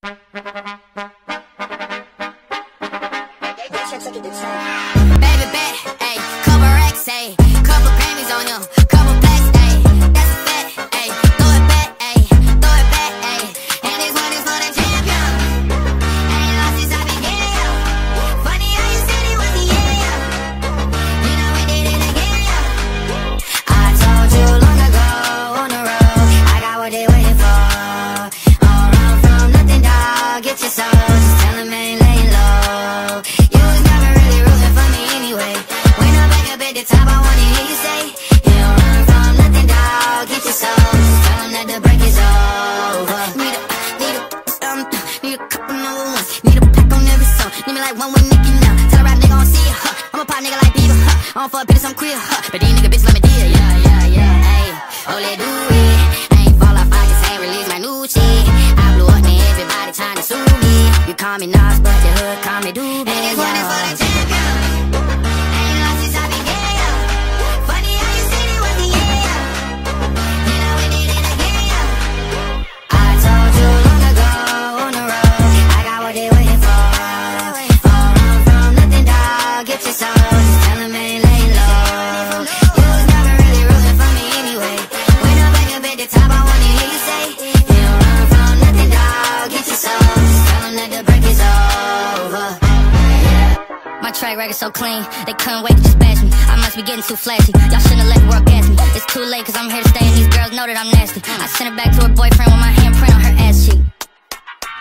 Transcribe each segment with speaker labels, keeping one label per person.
Speaker 1: Baby bet, ayy, couple racks, ayy, couple Grammys on him, me like one with Nicki now. Tell a rap nigga I don't see ya, huh. I'm a pop nigga like Bieber, huh. I don't fuck bitches, I'm queer, huh. But these nigga bitches let me deal, yeah, yeah, yeah, ayy. Oh, let do it. I ain't fall off, I just ain't release my new shit. I blew up, now everybody trying to sue me. You call me Nas, but the hood call me Doobie. And this one is for the champion. Track record so clean, they couldn't wait to just bash me. I must be getting too flashy. Y'all shouldn't have let the world gas me. It's too late, cause I'm here to stay, and these girls know that I'm nasty. I sent it back to her boyfriend with my handprint on her ass cheek.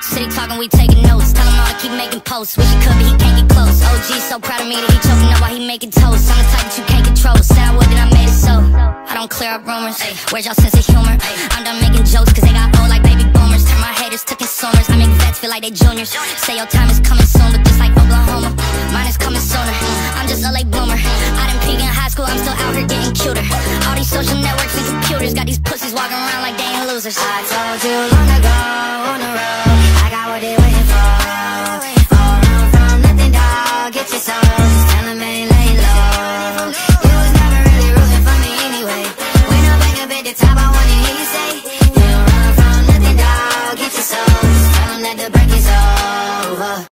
Speaker 1: City talking, we taking notes. Tell him all to keep making posts. Wish he could, but he can't get close. OG so proud of me that he choking up while he making toast. I'm the type that you can't control. Said I would, then I made it so. I don't clear up rumors. Where's y'all sense of humor? I'm done making jokes, cause they got old like baby boomers. Turn my haters to consumers. I make vets feel like they juniors. Say your time is coming soon, but just like Oklahoma, All these